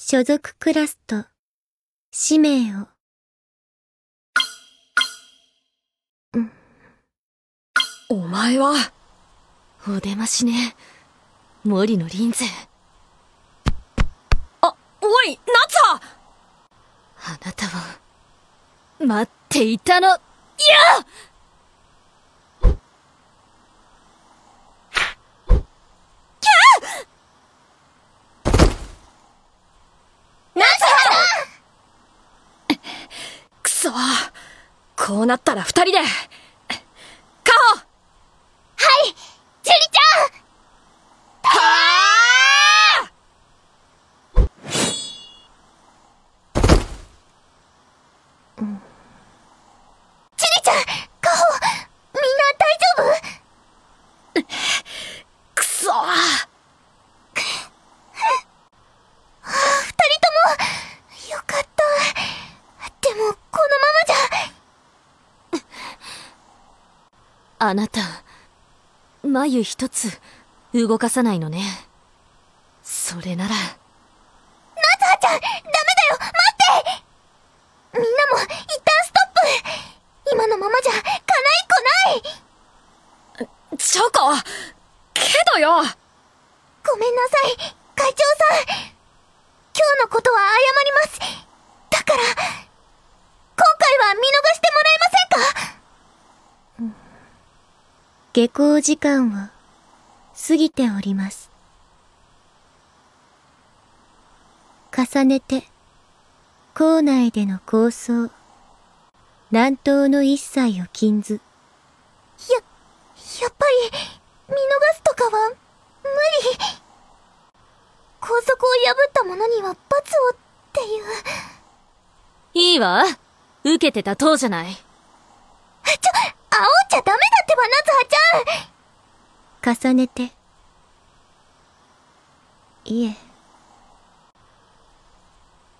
所属クラスと使命を。お前は、お出ましね。森のリンゼ。あ、おい、夏葉あなたを、待っていたの、いやくそこうなったら二人で、カホはいジュリちゃんはジュリちゃんカホみんな大丈夫くそ二人とも、よかった。でも、このままじゃ、あなた、眉一つ、動かさないのね。それなら、夏葉ちゃん、ダメだよ待ってみんなも、一旦ストップ今のままじゃ、叶いっこないチョコ？けどよごめんなさい、会長さん。今日のことは謝ります。だから、今回は見逃してもらえませんか下校時間は過ぎております。重ねて、校内での構想、乱闘の一切を禁ず、や、やっぱり、見逃すとかは、無理。校則を破った者には罰をっていう。いいわ。受けてた当じゃない。ちょ、煽っちゃダメだってば、夏葉ちゃん重ねて、いえ、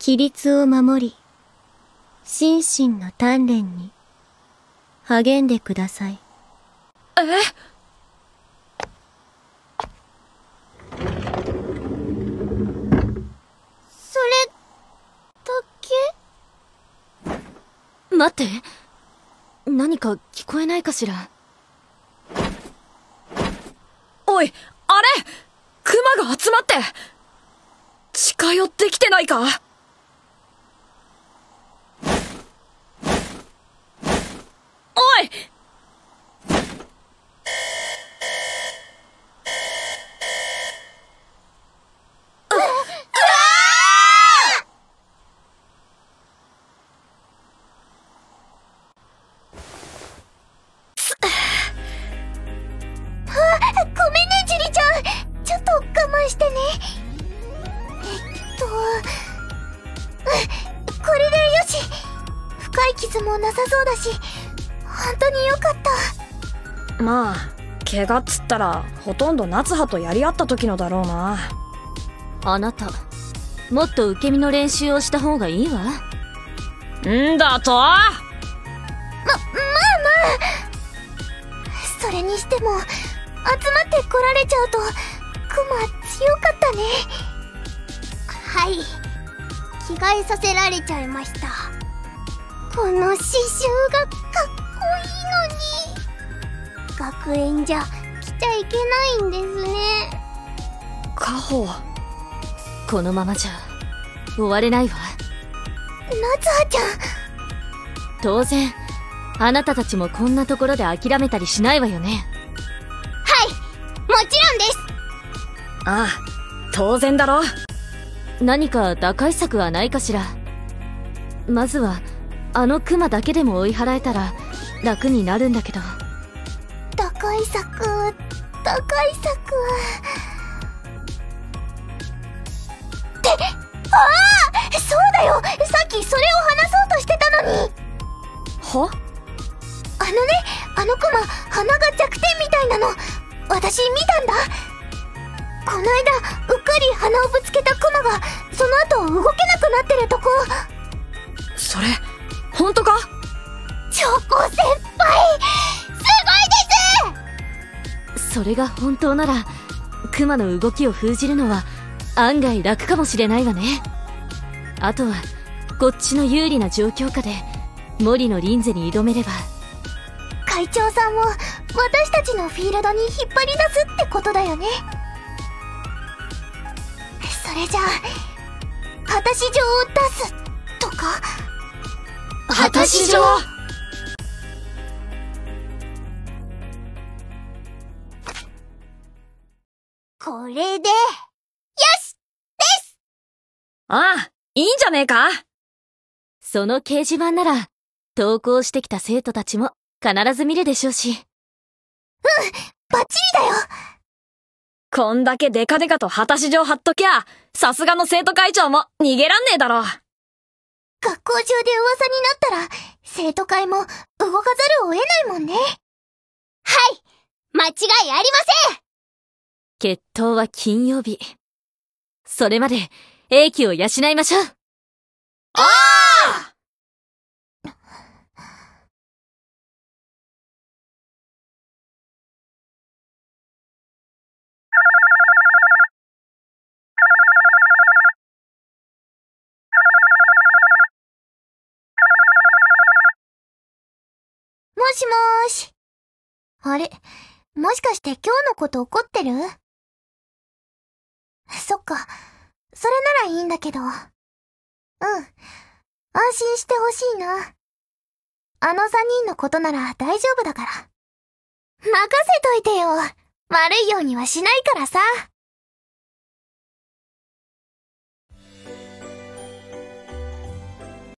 規律を守り、心身の鍛錬に励んでください。え？それ、だけ？待って。何か聞こえないかしら。い、あれクマが集まって近寄ってきてないか？これでよし。深い傷もなさそうだし、本当によかった。まあ、怪我っつったら、ほとんど夏葉とやり合った時のだろうな。あなた、もっと受け身の練習をした方がいいわ。んだと？ま、まあまあ。それにしても、集まって来られちゃうと、クマ強かったね。はい。着替えさせられちゃいました。この刺繍がかっこいいのに。学園じゃ着ちゃいけないんですね。カホ。このままじゃ、終われないわ。夏葉ちゃん。当然、あなたたちもこんなところで諦めたりしないわよね。はい。もちろんです。ああ、当然だろ。何か打開策はないかしら。まずは、あのクマだけでも追い払えたら、楽になるんだけど。打開策、打開策。って、ああそうだよさっきそれを話そうとしてたのには？あのね、あのクマ、鼻が弱点みたいなの。私見たんだ。この間、うっかり鼻をぶつけたクマが、その後動けなくなってるとこ。それ、本当か？チョコ先輩すごいですそれが本当なら、クマの動きを封じるのは、案外楽かもしれないわね。あとはこっちの有利な状況下で森のリンゼに挑めれば会長さんを私たちのフィールドに引っ張り出すってことだよねそれじゃあ果たし状を出すとか？果たし状これで、よし！です！ああ、いいんじゃねえか？その掲示板なら投稿してきた生徒たちも必ず見るでしょうし。バッチリだよこんだけデカデカと果たし状貼っときゃ、さすがの生徒会長も逃げらんねえだろ。学校中で噂になったら、生徒会も動かざるを得ないもんね。はい間違いありません決闘は金曜日それまで英気を養いましょうああしもーし。あれ？もしかして今日のこと怒ってる？そっか。それならいいんだけど。うん。安心してほしいな。あの三人のことなら大丈夫だから。任せといてよ。悪いようにはしないからさ。